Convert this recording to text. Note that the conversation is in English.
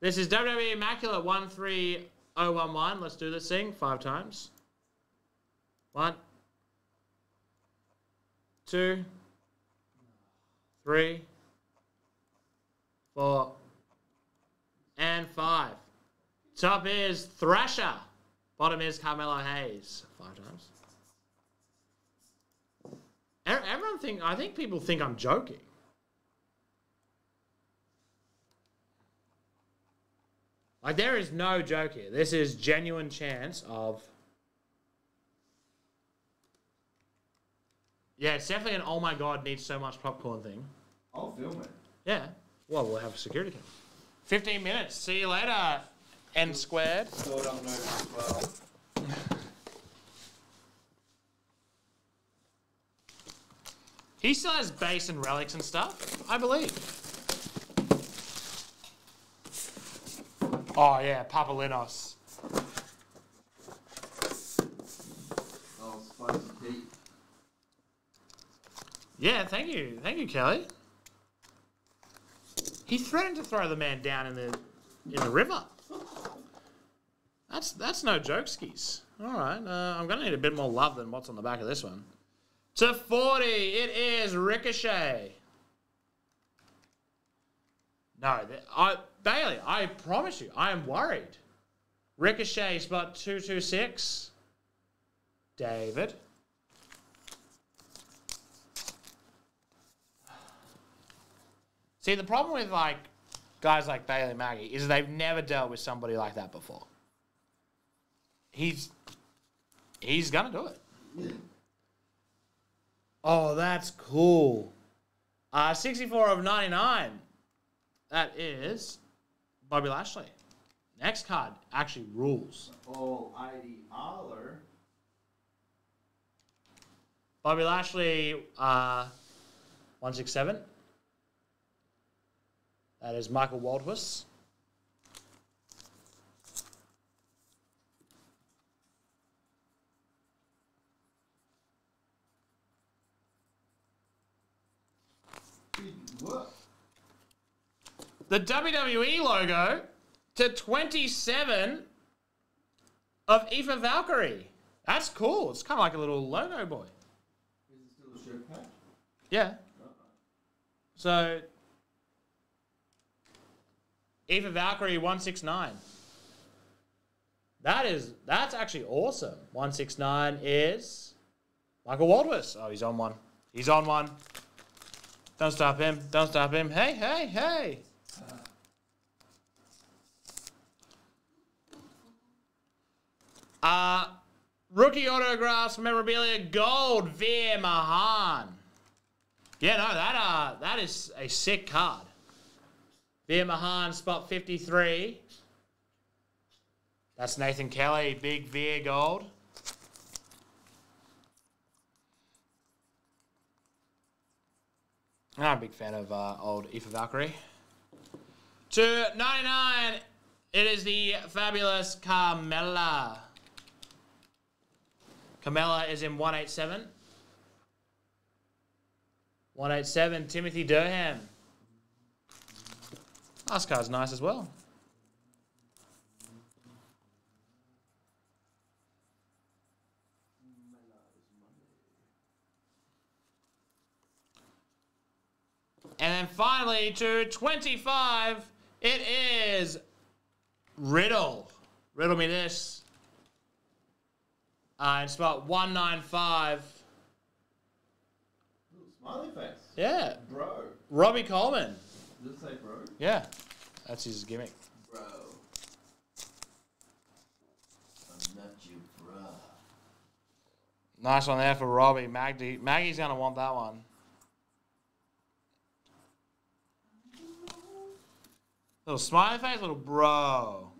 This is WWE Immaculate 13011. Let's do this thing five times. One, two, three, four, and five. Top is Thrasher. Bottom is Carmelo Hayes. Five times. Everyone think I think people think I'm joking. Like there is no joke here. This is genuine chance of. Yeah, it's definitely an oh my god needs so much popcorn thing. I'll film it. Yeah. Well, we'll have a security camera. 15 minutes. See you later. N squared. Thought I'm as well. He still has base and relics and stuff, I believe. Oh yeah, Papalinos. Oh, spicy. Yeah, thank you, thank you, Kelly. He threatened to throw the man down in the in the river. That's that's no joke skis. All right, uh, I'm gonna need a bit more love than what's on the back of this one. To 40, it is Ricochet. No, I Bailey, I promise you, I am worried. Ricochet spot 226. David. See, the problem with like guys like Bailey Maggie is they've never dealt with somebody like that before. He's he's gonna do it. Oh, that's cool. Uh, 64 of 99. That is Bobby Lashley. Next card actually rules. Oh, ID Aller. Bobby Lashley, uh, 167. That is Michael Waldhus. What? The WWE logo to 27 of Aoife Valkyrie. That's cool. It's kind of like a little logo boy. Is it still a shirt patch? Yeah. So, Aoife Valkyrie 169. That is, that's actually awesome. 169 is Michael Waldwis. Oh, he's on one. He's on one. Don't stop him. Don't stop him. Hey, hey, hey. Uh, rookie autographs, memorabilia, gold, Veer Mahaan. Yeah, no, that uh, that is a sick card. Veer Mahaan, spot 53. That's Nathan Kelly, big Veer gold. I'm a big fan of uh, old Aoife Valkyrie. To 99, it is the fabulous Carmella. Carmella is in 187. 187, Timothy Durham. Last card's nice as well. And then finally to 25, it is Riddle. Riddle me this. Uh, it's about 195. Little smiley face. Yeah. Bro. Robbie Coleman. Does it say bro? Yeah. That's his gimmick. Bro. I'm not your bro. Nice one there for Robbie. Maggie. Maggie's going to want that one. Little smiley face, little bro.